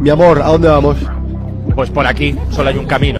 Mi amor, ¿a dónde vamos? Pues por aquí, solo hay un camino.